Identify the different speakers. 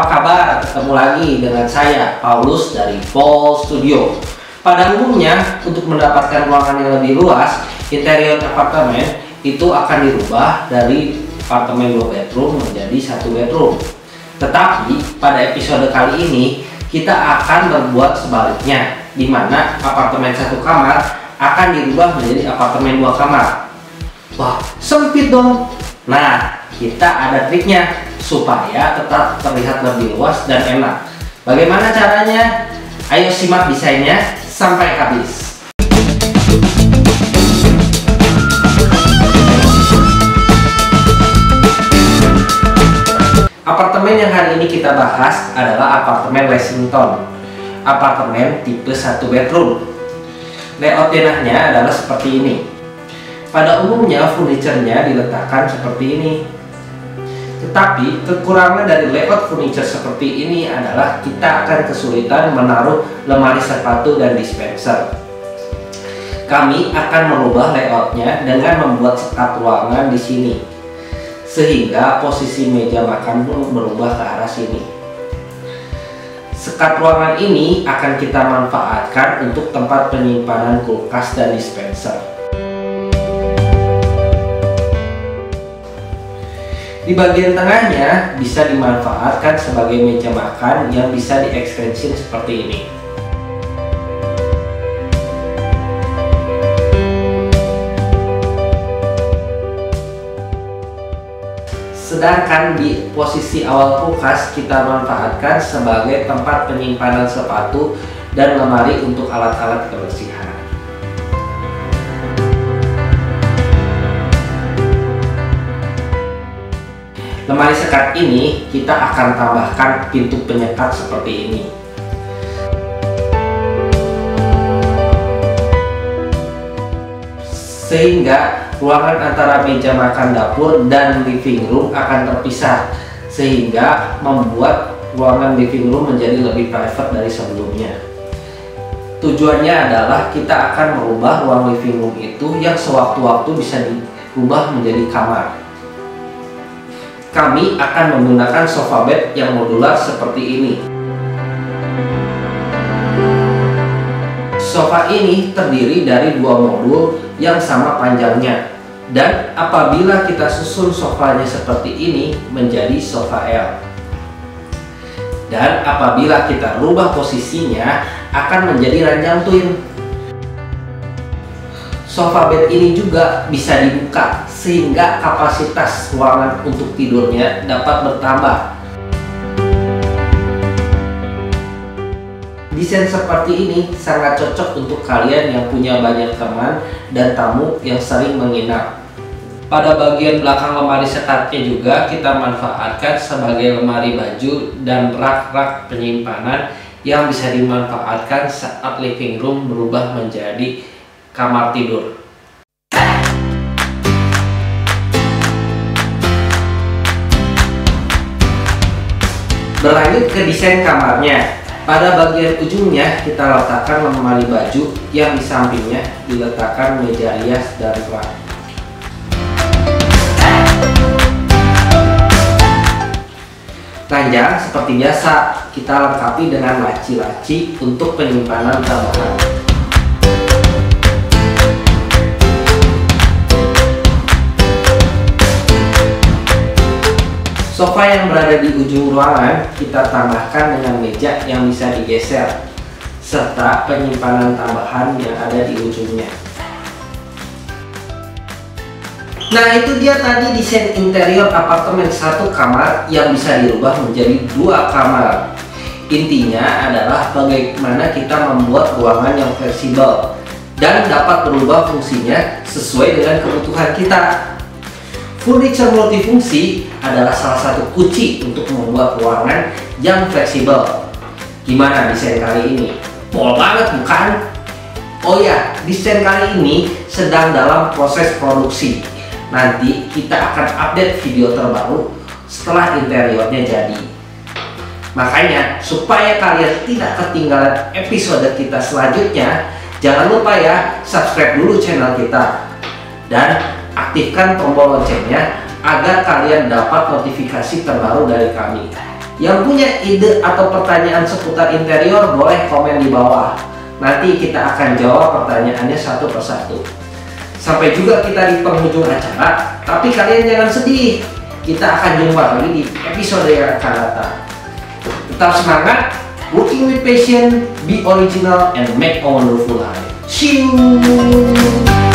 Speaker 1: apa kabar? Ketemu lagi dengan saya, Paulus dari Paul Studio. Pada umumnya, untuk mendapatkan ruangan yang lebih luas, interior apartemen itu akan dirubah dari apartemen 2 bedroom menjadi satu bedroom. Tetapi, pada episode kali ini, kita akan berbuat sebaliknya, di mana apartemen satu kamar akan dirubah menjadi apartemen dua kamar. Wah, sempit dong. Nah, kita ada triknya supaya tetap terlihat lebih luas dan enak. Bagaimana caranya? Ayo simak desainnya sampai habis. Apartemen yang hari ini kita bahas adalah apartemen Lexington. Apartemen tipe 1 bedroom. Layout denahnya adalah seperti ini. Pada umumnya furniturnya diletakkan seperti ini. Tetapi kekurangan dari layout furniture seperti ini adalah kita akan kesulitan menaruh lemari sepatu dan dispenser. Kami akan merubah layoutnya dengan membuat sekat ruangan di sini, sehingga posisi meja makan pun berubah ke arah sini. Sekat ruangan ini akan kita manfaatkan untuk tempat penyimpanan kulkas dan dispenser. Di bagian tengahnya bisa dimanfaatkan sebagai meja makan yang bisa diekstensi seperti ini. Sedangkan di posisi awal kulkas kita manfaatkan sebagai tempat penyimpanan sepatu dan lemari untuk alat-alat kebersihan. Lemari sekat ini kita akan tambahkan pintu penyekat seperti ini. Sehingga ruangan antara meja makan dapur dan living room akan terpisah sehingga membuat ruangan living room menjadi lebih private dari sebelumnya. Tujuannya adalah kita akan merubah ruang living room itu yang sewaktu-waktu bisa dirubah menjadi kamar kami akan menggunakan sofa bed yang modular seperti ini. Sofa ini terdiri dari dua modul yang sama panjangnya dan apabila kita susun sofanya seperti ini menjadi sofa L. Dan apabila kita rubah posisinya akan menjadi ranjang twin. Sofa bed ini juga bisa dibuka sehingga kapasitas ruangan untuk tidurnya dapat bertambah. Desain seperti ini sangat cocok untuk kalian yang punya banyak teman dan tamu yang sering menginap. Pada bagian belakang lemari sekatnya juga kita manfaatkan sebagai lemari baju dan rak-rak penyimpanan yang bisa dimanfaatkan saat living room berubah menjadi kamar tidur. Berlanjut ke desain kamarnya. Pada bagian ujungnya kita letakkan lemari baju yang di sampingnya diletakkan meja rias dan rak. Ranjang seperti biasa kita lengkapi dengan laci-laci untuk penyimpanan tambahan. Sofa yang berada di ujung ruangan kita tambahkan dengan meja yang bisa digeser serta penyimpanan tambahan yang ada di ujungnya. Nah itu dia tadi desain interior apartemen satu kamar yang bisa dirubah menjadi dua kamar. Intinya adalah bagaimana kita membuat ruangan yang fleksibel dan dapat berubah fungsinya sesuai dengan kebutuhan kita. Furniture multifungsi adalah salah satu kunci untuk membuat ruangan yang fleksibel. Gimana desain kali ini? Pol banget bukan? Oh ya, desain kali ini sedang dalam proses produksi. Nanti kita akan update video terbaru setelah interiornya jadi. Makanya, supaya kalian tidak ketinggalan episode kita selanjutnya, jangan lupa ya subscribe dulu channel kita. Dan aktifkan tombol loncengnya agar kalian dapat notifikasi terbaru dari kami. Yang punya ide atau pertanyaan seputar interior boleh komen di bawah. Nanti kita akan jawab pertanyaannya satu persatu. Sampai juga kita di penghujung acara, tapi kalian jangan sedih. Kita akan jumpa lagi di episode yang akan datang. Tetap semangat, working with passion, be original, and make a wonderful life. See you!